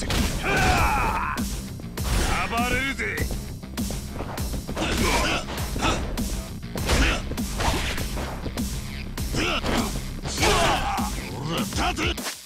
ぜ暴れるぜ。立て